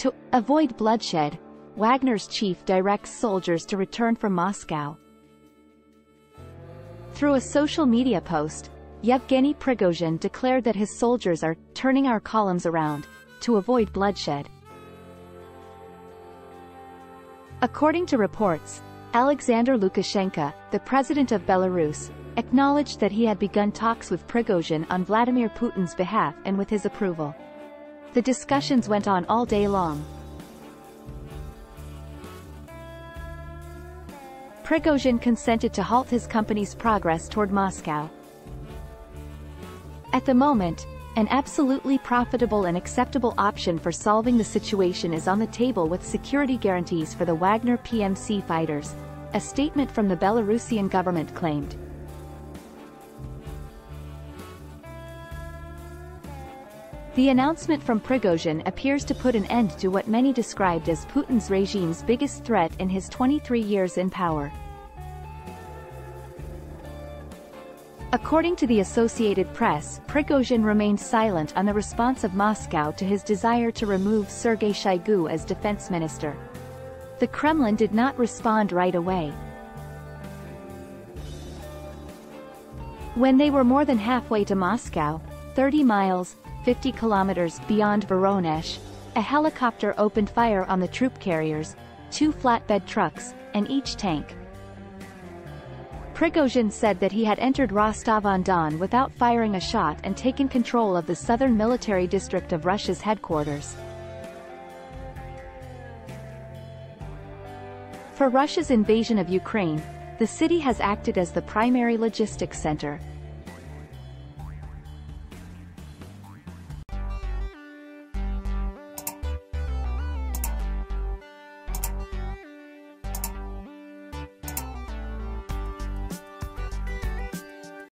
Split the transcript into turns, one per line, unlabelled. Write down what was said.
To avoid bloodshed, Wagner's chief directs soldiers to return from Moscow. Through a social media post, Yevgeny Prigozhin declared that his soldiers are turning our columns around to avoid bloodshed. According to reports, Alexander Lukashenko, the president of Belarus, acknowledged that he had begun talks with Prigozhin on Vladimir Putin's behalf and with his approval. The discussions went on all day long. Prigozhin consented to halt his company's progress toward Moscow. At the moment, an absolutely profitable and acceptable option for solving the situation is on the table with security guarantees for the Wagner PMC fighters, a statement from the Belarusian government claimed. The announcement from Prigozhin appears to put an end to what many described as Putin's regime's biggest threat in his 23 years in power. According to the Associated Press, Prigozhin remained silent on the response of Moscow to his desire to remove Sergei Shoigu as defense minister. The Kremlin did not respond right away. When they were more than halfway to Moscow, 30 miles, 50 kilometers beyond Voronezh, a helicopter opened fire on the troop carriers, two flatbed trucks, and each tank. Prigozhin said that he had entered Rostov-on-Don without firing a shot and taken control of the southern military district of Russia's headquarters. For Russia's invasion of Ukraine, the city has acted as the primary logistics center,